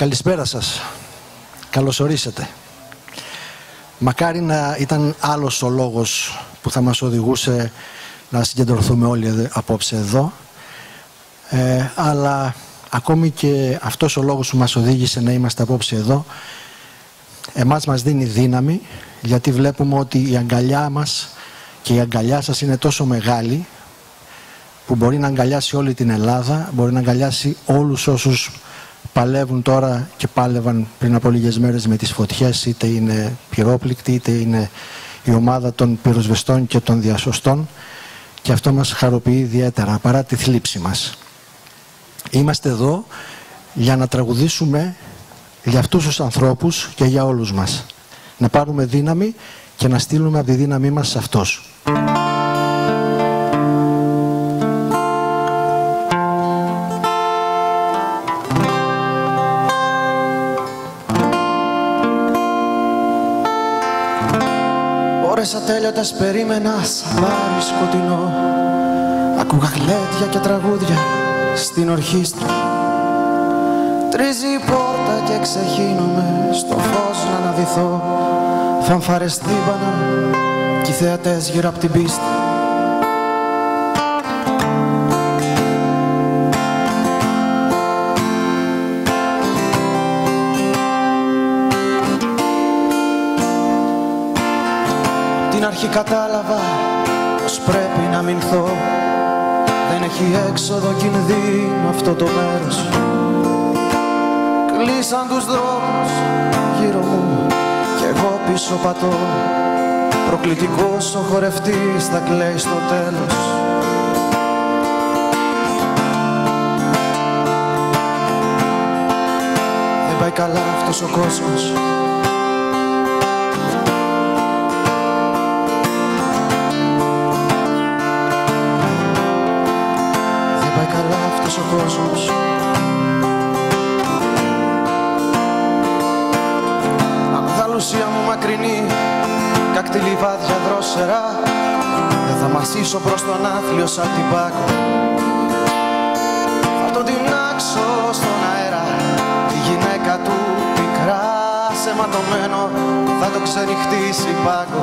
Καλησπέρα σας. Καλώς ορίσατε. Μακάρι να ήταν άλλος ο λόγος που θα μας οδηγούσε να συγκεντρωθούμε όλοι απόψε εδώ. Ε, αλλά ακόμη και αυτός ο λόγος που μας οδήγησε να είμαστε απόψε εδώ εμάς μας δίνει δύναμη γιατί βλέπουμε ότι η αγκαλιά μας και η αγκαλιά σας είναι τόσο μεγάλη που μπορεί να αγκαλιάσει όλη την Ελλάδα, μπορεί να αγκαλιάσει όλους όσους παλεύουν τώρα και πάλευαν πριν από λίγες μέρες με τις φωτιές, είτε είναι πυρόπληκτοι, είτε είναι η ομάδα των πυροσβεστών και των διασωστών και αυτό μας χαροποιεί ιδιαίτερα παρά τη θλίψη μας. Είμαστε εδώ για να τραγουδήσουμε για αυτούς τους ανθρώπους και για όλους μας. Να πάρουμε δύναμη και να στείλουμε από τη δύναμή μας σε αυτός. Ώρες ατέλειωτες περίμενα σαν πάρει σκοτεινό. Ακούγα γλέντια και τραγούδια στην ορχήστρα. Τρίζει η πόρτα και ξεχύνομαι στο φως να αναδυθώ. Φανφάρες τύμπανα κι οι θεατές γύρω από την πίστα Την αρχή κατάλαβα πως πρέπει να μηνθώ. Δεν έχει έξοδο κινδύνου αυτό το μέρος. Κλείσαν τους δρόμους γύρω μου Κι εγώ πίσω πατώ. Προκλητικός ο χορευτής θα κλαίει στο τέλος. Δεν πάει καλά αυτός ο κόσμος κόσμος Ανδαλουσία μου μακρινή Κακτή λιβάδια δρόσερα Δεν θα μασίσω προς τον άθλιο σαν την πάκο. Θα τον τεινάξω στον αέρα Τη γυναίκα του πικρά σε ματωμένο Θα το ξενυχτήσει πάγκο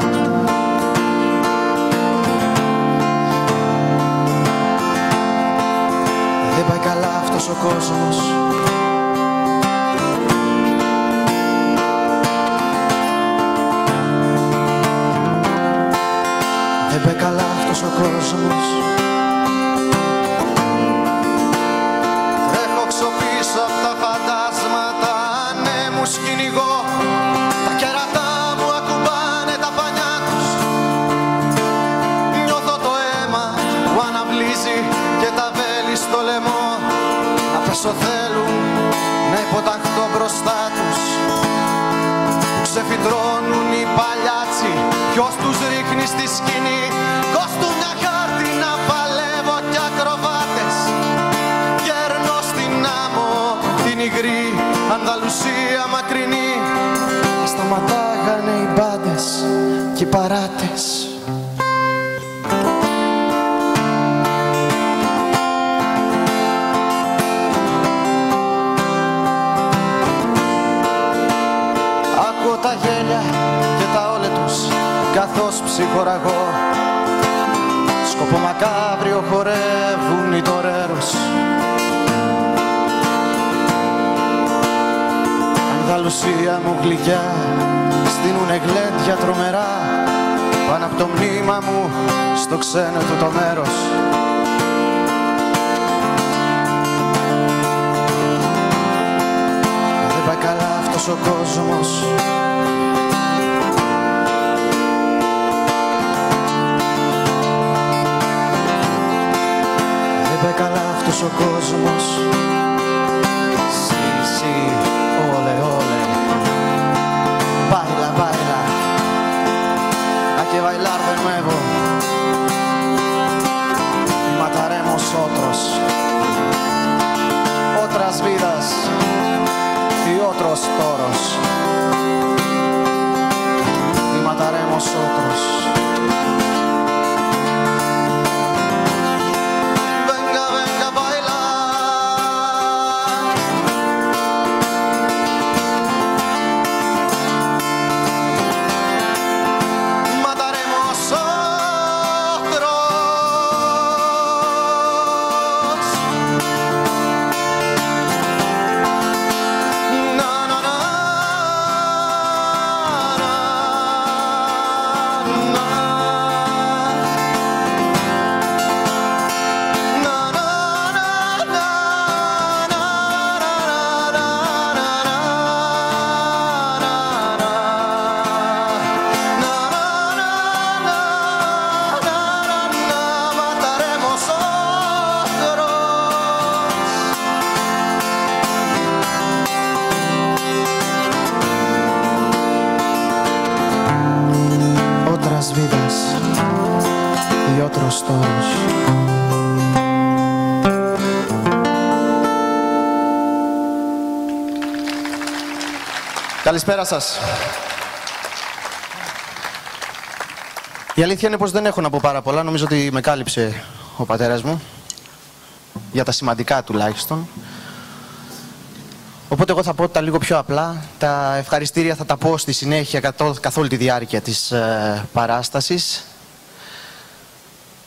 αυτός ο κόσμος. Δεν πάει καλά αυτός ο κόσμος Σταματάγανε οι μπάντες και οι παράτες. Ακούω τα γέλια και τα όλε τους καθώς ψυχοραγώ. Σκοπό μακάβριο χορεύουν οι τορέρους Ανδαλουσία μου γλυκιά στείνουνε γλέντια τρομερά. Πάνω από το μνήμα μου στο ξένο του το μέρος. Δεν πάει καλά αυτός ο κόσμος. Δεν πάει καλά αυτός ο κόσμος. Sí, sí, ole, bailar de nuevo. Y mataremos otros Otras vidas Y otros toros. Y mataremos otros Καλησπέρα σας. Η αλήθεια είναι πως δεν έχω να πω πάρα πολλά. Νομίζω ότι με κάλυψε ο πατέρας μου. Για τα σημαντικά τουλάχιστον. Οπότε εγώ θα πω τα λίγο πιο απλά. Τα ευχαριστήρια θα τα πω στη συνέχεια καθ' όλη τη διάρκεια της ε, παράστασης.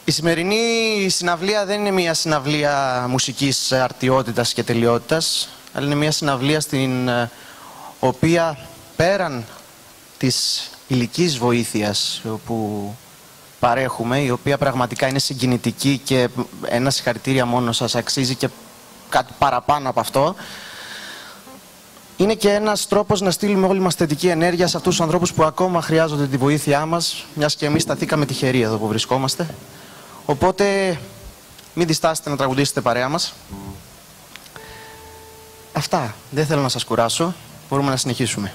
Η σημερινή συναυλία δεν είναι μια συναυλία μουσικής αρτιότητας και τελειότητας, αλλά είναι μια συναυλία στην ε, οποία πέραν της υλικής βοήθειας που παρέχουμε, η οποία πραγματικά είναι συγκινητική και ένα συγχαρητήρια μόνο σας αξίζει και κάτι παραπάνω από αυτό, είναι και ένας τρόπος να στείλουμε όλη μας θετική ενέργεια σε αυτούς τους ανθρώπους που ακόμα χρειάζονται τη βοήθειά μας, μιας και εμείς σταθήκαμε τυχεροί εδώ που βρισκόμαστε. Οπότε μην διστάσετε να τραγουδήσετε παρέα μας. Αυτά. Δεν θέλω να σας κουράσω. Μπορούμε να συνεχίσουμε.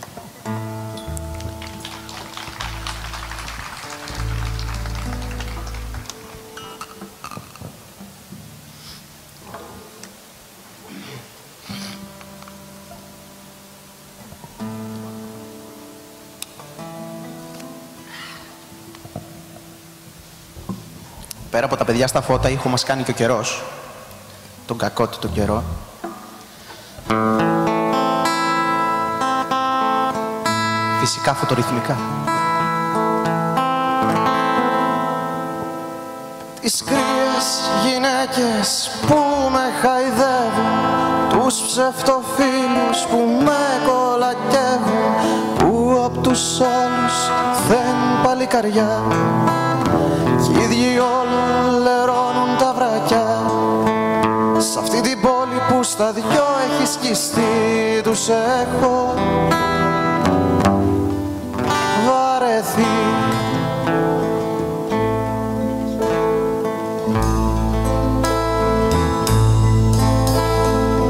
πέρα από τα παιδιά στα φώτα, ήχο μας κάνει και ο καιρός. Τον κακό του τον καιρό. Φυσικά φωτορυθμικά. Τις κρύες γυναίκες που με χαϊδεύουν Τους ψευτοφίλους που με κολακεύουν Που απ' τους άλλους δεν παλικαριά Κι οι δυο λερώνουν τα βρακιά Σ' αυτή την πόλη που στα δυο έχει σκιστεί Τους έχω βαρεθεί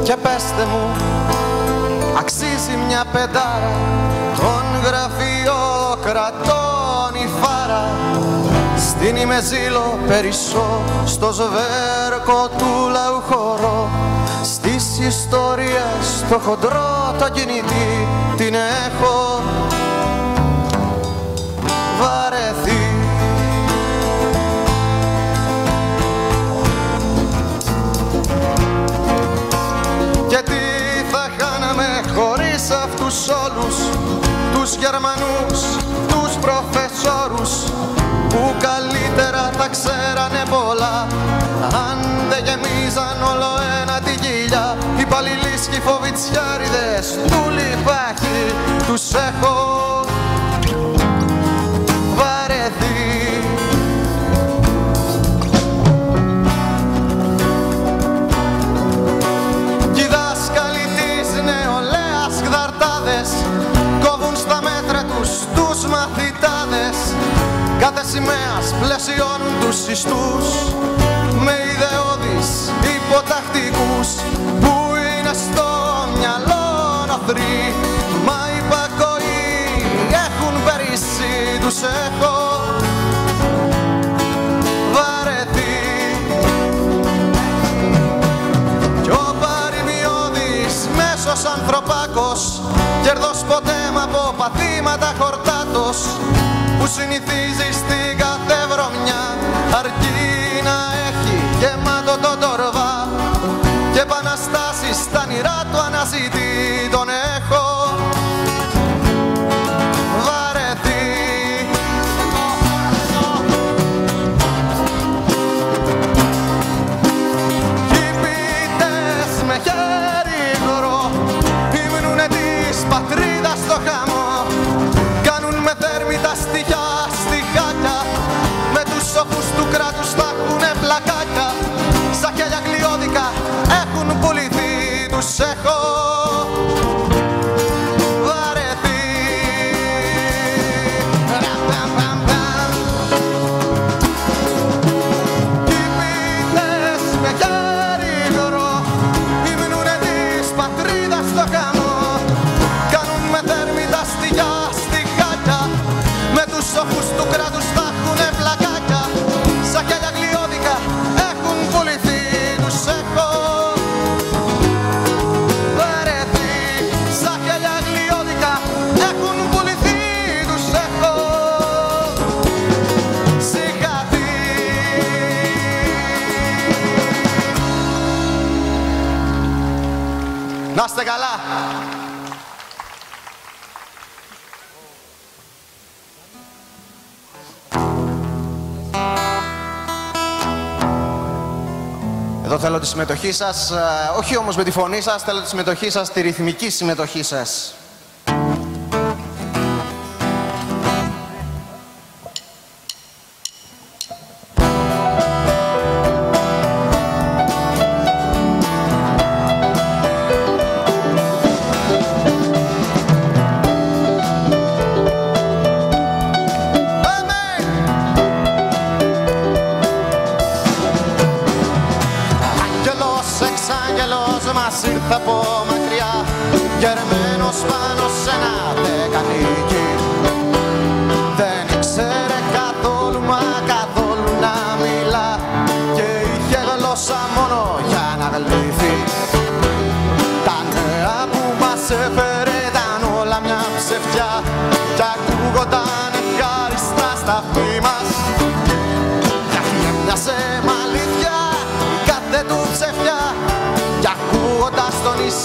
Και πέστε μου, αξίζει μια πεντάρα Τον γραφειοκρατών η φάρα. Στην ημεζήλο περισσό στο σβέρκο του λαού χωρό Στις ιστορίες το χοντρό το κινητή την έχω όλους τους Γερμανούς, τους προφεσόρους που καλύτερα τα ξέρανε πολλά. Αν δεν γεμίζαν όλο ένα τη γυλιά οι παλιλίσκοι φοβιτσιάριδες του λιπάχη τους έχω τους τους μαθητάδες κάθε σημαίας πλαισιώνουν τους ιστούς. Με ιδεώδεις υποτακτικούς που είναι στο μυαλό νοθροί μα υπακοοί έχουν περίσει τους έχω βαρεθεί. Κι ο παρημιώδης μέσος ανθρωπάκος κερδός ποτέ μ' από παθήματα. χορτάτος που συνηθίζεις στην κάθε βρωμιά. Αρκεί να έχει γεμάτο το τορβά και επαναστάσεις στα νηρά του αναζητεί τον έχω συμμετοχή σας, ε, όχι όμως με τη φωνή σας, θέλω τη συμμετοχή σας, τη ρυθμική συμμετοχή σας.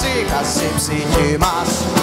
casi, casi sin más.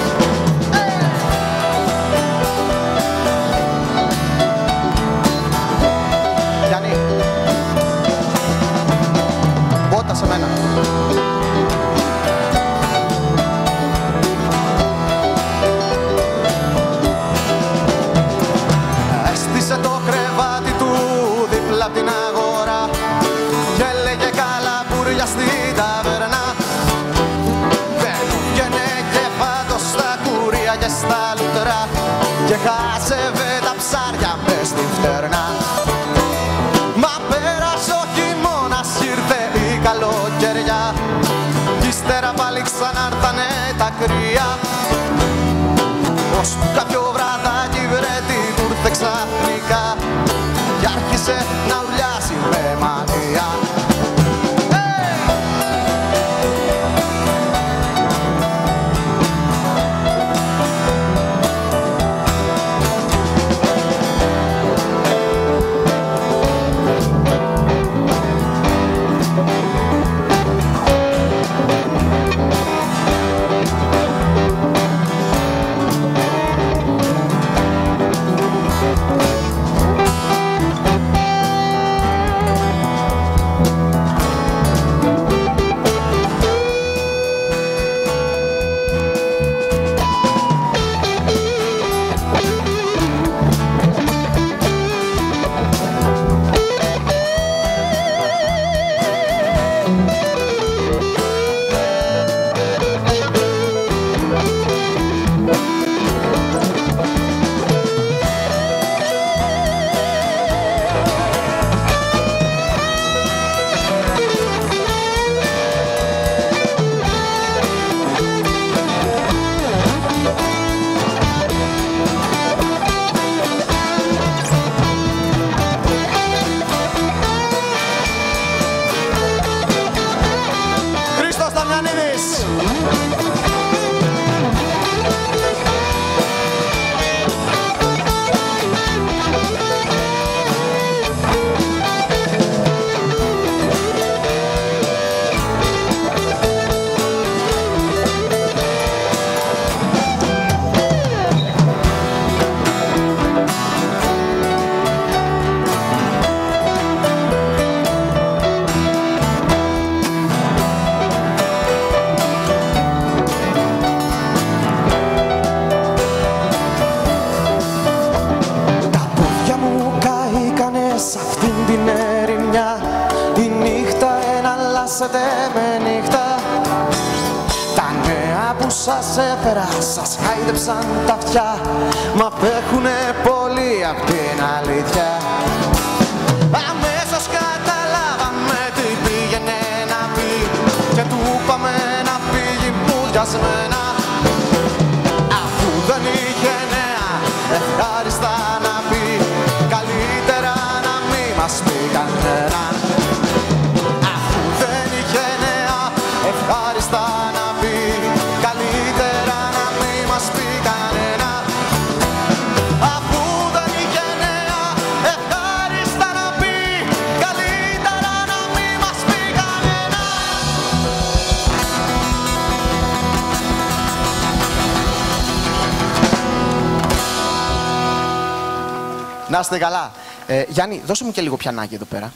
Να είστε καλά. Ε, Γιάννη, δώσε μου και λίγο πιανάκι εδώ πέρα.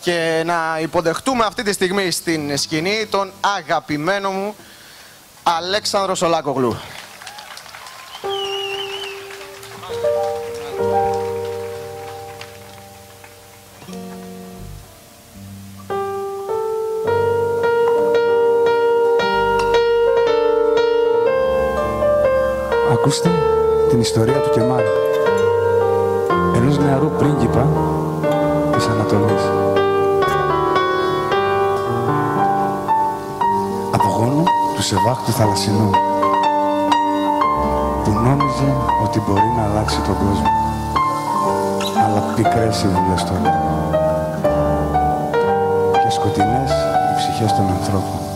Και να υποδεχτούμε αυτή τη στιγμή στην σκηνή τον αγαπημένο μου Αλέξανδρο Σολάκογλου. Ακούστε την ιστορία του Κεμάλ, ενός νεαρού πρίγκιπα της Ανατολής. Απογόνου του Σεβάχ του Θαλασσινού, που νόμιζε ότι μπορεί να αλλάξει τον κόσμο. Αλλά πικρές οι δουλειές του και σκοτεινές οι ψυχές των ανθρώπων.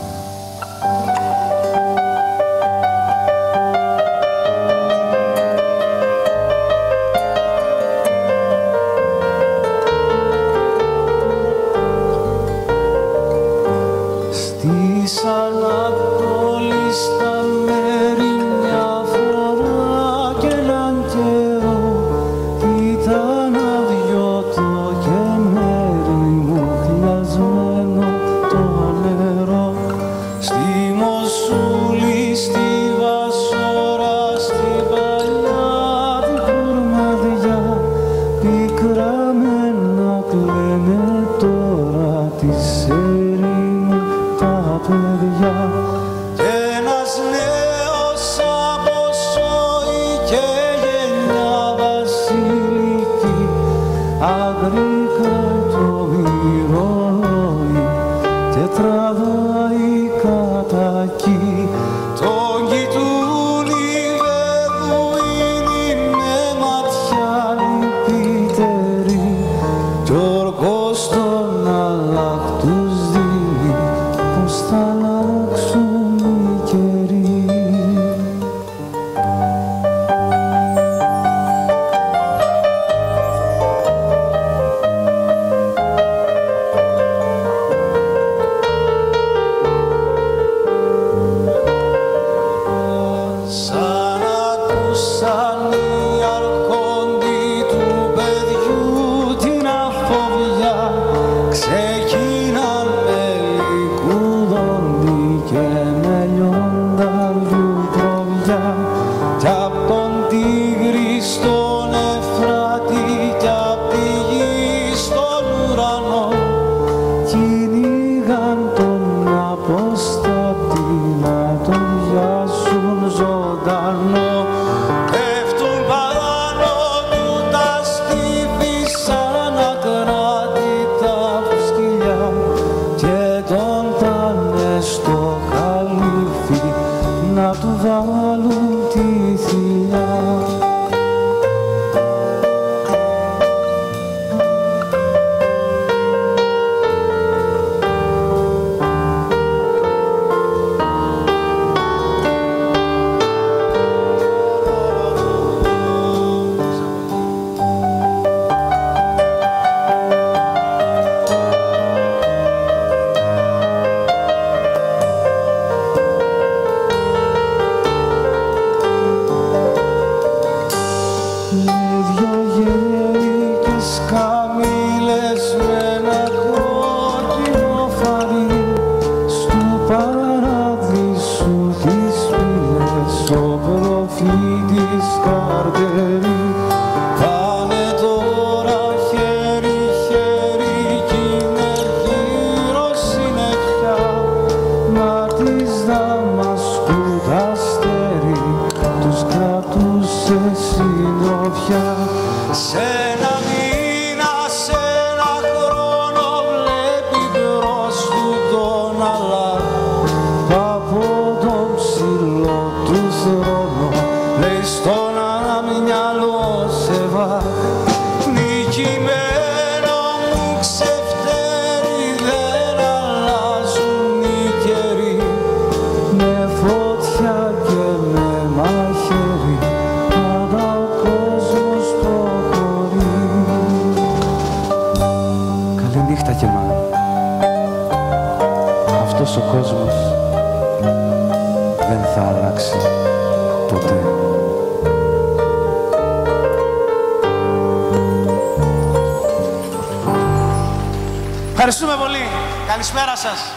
Σας.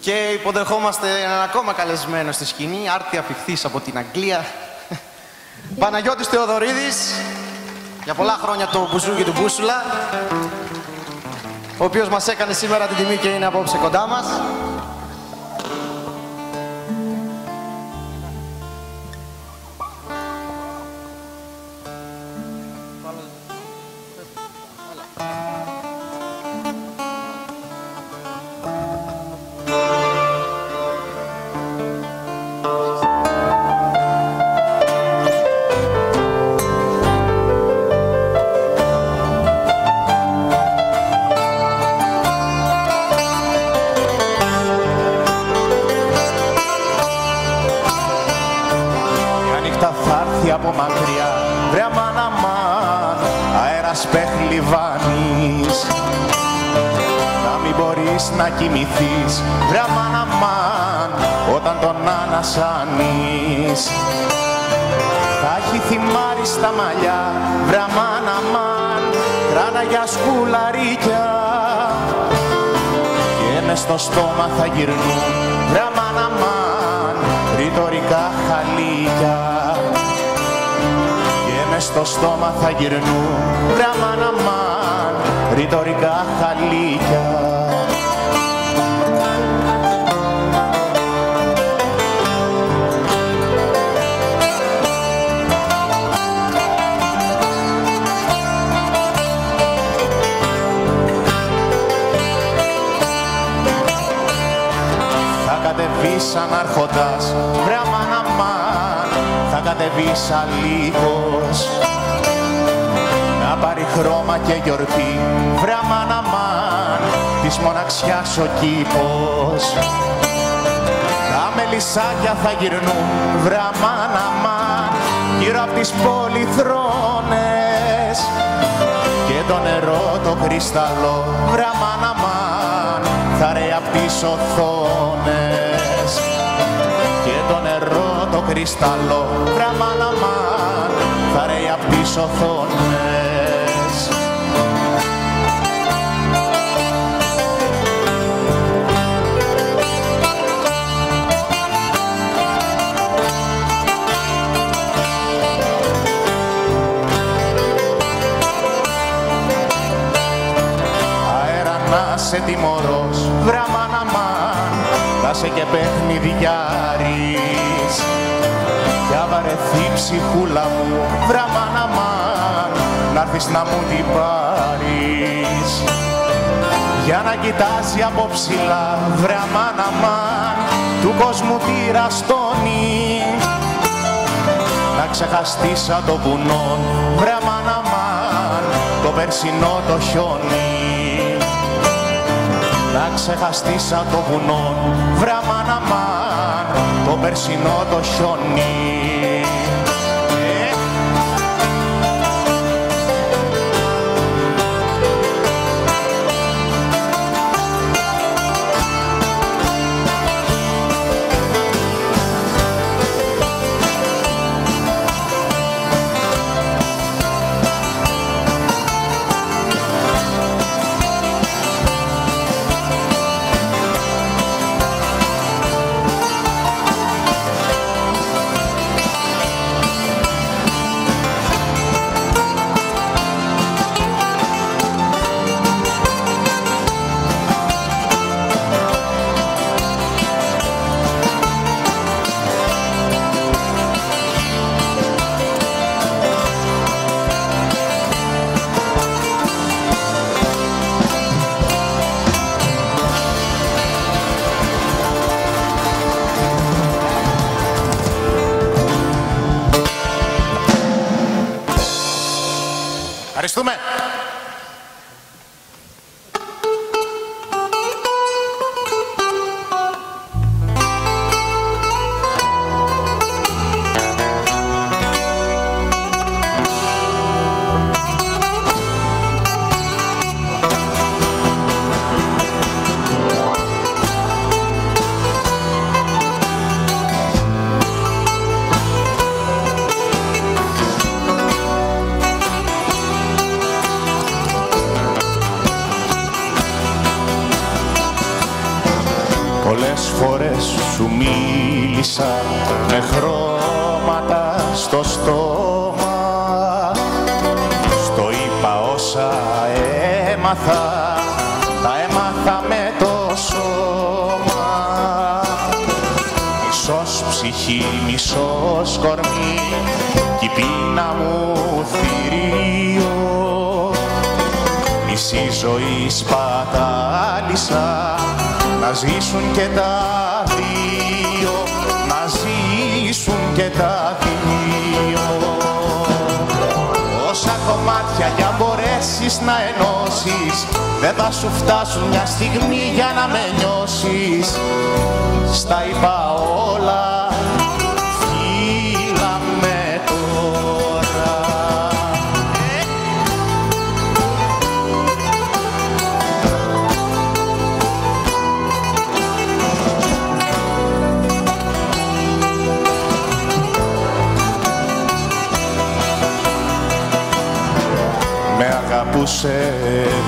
Και υποδεχόμαστε έναν ακόμα καλεσμένο στη σκηνή, άρτια πηχθής από την Αγγλία. Παναγιώτης Θεοδωρίδης, για πολλά χρόνια το μπουζούκι του Μπούσουλα, ο οποίος μας έκανε σήμερα την τιμή και είναι απόψε κοντά μας. Κοιμηθείς. Βρε αμάν αμάν Όταν τον ανασάνεις. Θα έχει θυμάρι στα μαλλιά Βρε αμάν αμάν Κράτα για σκουλαρίκια. Και μες στο στόμα θα γυρνούν Βρε αμάν αμάν ρητορικά χαλίκια. Και μες στο στόμα θα γυρνούν Βρε αμάν αμάν ρητορικά χαλίκια σαν αρχοντάς. Βρε αμάν αμάν θα κατεβείς αλίγος να πάρει χρώμα και γιορτή. Βρε αμάν αμάν της μοναξιάς ο κήπος. Τα μελισσάκια θα γυρνούν. Βρε αμάν αμάν γύρω απ' τις πολυθρόνες. Και το νερό το κρυσταλλό. Βρε αμάν αμάν θα ρέει απ' τις οθόνες. και το νερό το κρυσταλλό Βρε αμάν αμάν θα ρέει απ' τις οθόνες. Αέρα να σε τιμωρός Βρε αμάν αμάν να σε και παιχνιδιάρης κι βαρεθεί ψυχούλα μου Βρε αμάν αμάν να'ρθεις να μου την πάρεις. Για να κοιτάζει από ψηλά Βρε αμάν αμάν του κόσμου τη ραστόνη να ξεχαστείς σαν το βουνό Βρε αμάν αμάν το περσινό το χιόνι να ξεχαστείς σαν το βουνό Βρε αμάν αμάν το περσινό το χιόνι να ζήσουν και τα δύο, να ζήσουν και τα δύο. Όσα κομμάτια για μπορέσεις να ενώσεις δεν θα σου φτάσουν μια στιγμή για να με νιώσεις. Στα είπα όλα αγαπούσε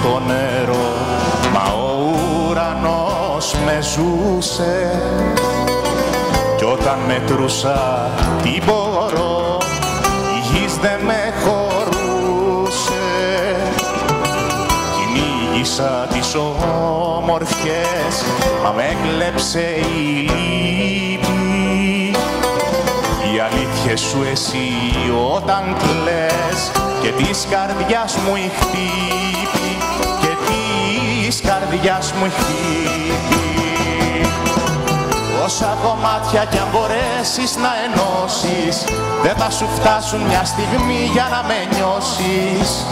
το νερό μα ο ουρανός με ζούσε. Κι όταν μετρούσα τι μπορώ η γης δεν με χωρούσε. Κυνήγησα τις όμορφιες μα με έκλεψε η αλήθειες σου εσύ όταν κλαις και της καρδιάς μου η χτύπη και της καρδιάς μου η χτύπη. Όσα κομμάτια κι αν μπορέσεις να ενώσεις δεν θα σου φτάσουν μια στιγμή για να με νιώσεις.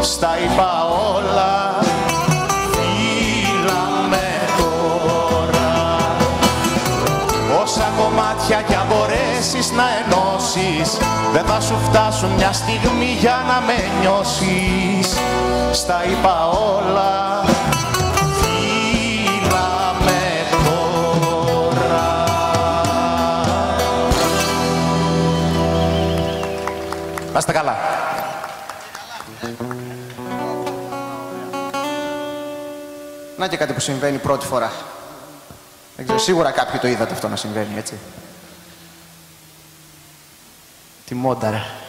Στα είπα όλα κομμάτια κι αν μπορέσεις να ενώσεις Δεν θα σου φτάσουν μια στιγμή για να με νιώσεις Στα είπα όλα Φίλα με τώρα Να είστε καλά Να και κάτι που συμβαίνει πρώτη φορά. Δεν ξέρω, σίγουρα κάποιοι το είδατε αυτό να συμβαίνει, έτσι. Τι μόνταρα.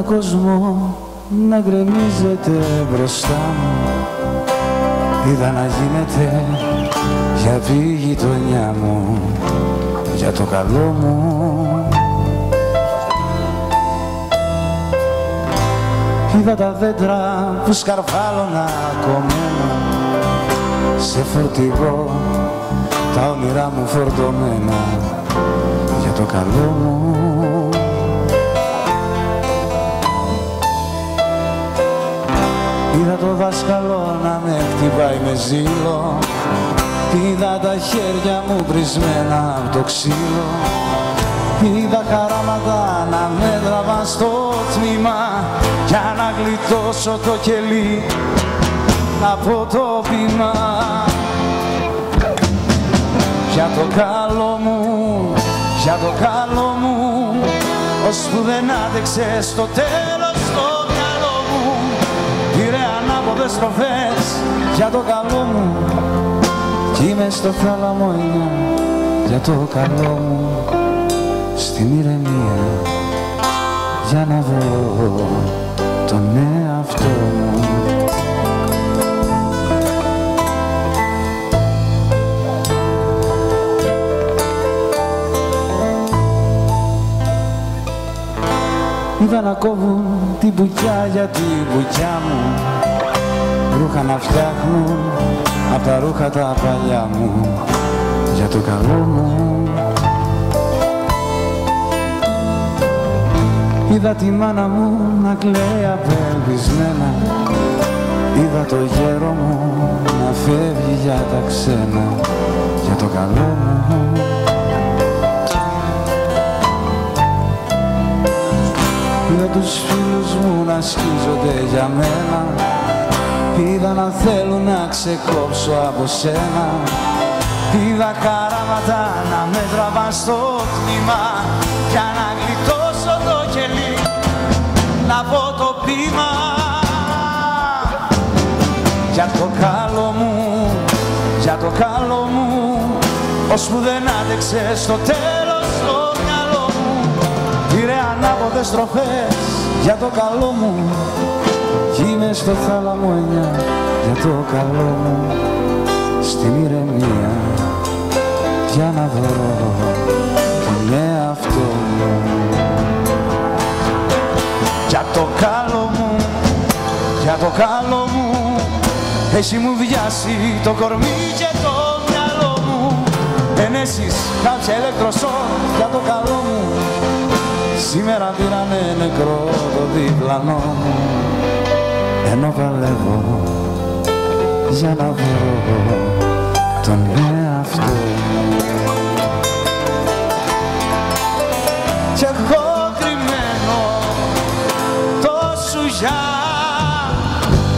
Είδα έναν κόσμο να γκρεμίζεται μπροστά μου. Είδα να γίνεται για τη γειτονιά μου Για το καλό μου. Είδα τα δέντρα που σκαρφάλωνα κομμένα Σε φορτηγό τα όνειρά μου φορτωμένα Για το καλό μου το δάσκαλο να με χτυπάει με ζήλο. Είδα τα χέρια μου πρισμένα από το ξύλο. Είδα χαράματα να με τραβά στο τμήμα. Για να γλιτώσω το κελί από το πείμα. Για το καλό μου, για το καλό μου Ώσπου δεν άντεξε στο τέλος ανάποδες στροφές για το καλό μου. Κι είμαι στο θάλαμο είναι για το καλό μου. Στην ηρεμία για να βρω τον εαυτό μου. Είδα να κόβουν την πουκιά για την πουκιά μου Ρούχα να φτιάχνουν απ' τα ρούχα τα παλιά μου. Για το καλό μου. Είδα τη μάνα μου να κλαίει απελπισμένα. Είδα το γέρο μου για τα ξένα, για το καλό μου. Είδα τους φίλους μου να σκίζονται για μένα Είδα να θέλουν να ξεκόψω από σένα. Είδα καράματα να με τραβά στο τμήμα. Για να γλιτώσω το κελί Να πω το πείμα. Για το καλό μου, για το καλό μου Ώσπου δεν άντεξε στο τέλος το μυαλό μου. Πήρε ανάποδες στροφές για το καλό μου Κι είμαι στο θάλαμο εννιά για το καλό μου Στην ηρεμία. Για να βρω τον εαυτό μου. Για το καλό μου, για το καλό μου. Έχει μου βιάσει το κορμί και το μυαλό μου. Ενέσεις κάποια ηλεκτροσόν για το καλό μου. Σήμερα πήρανε νεκρό το διπλανό μου ενώ παλεύω για να βρω τον εαυτό μου Κι εγώ κρυμμένο το σουγιά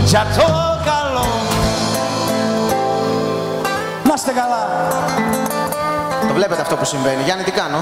για το καλό μου Να είστε καλά Το βλέπετε αυτό που συμβαίνει. Γιάννη, τι κάνω;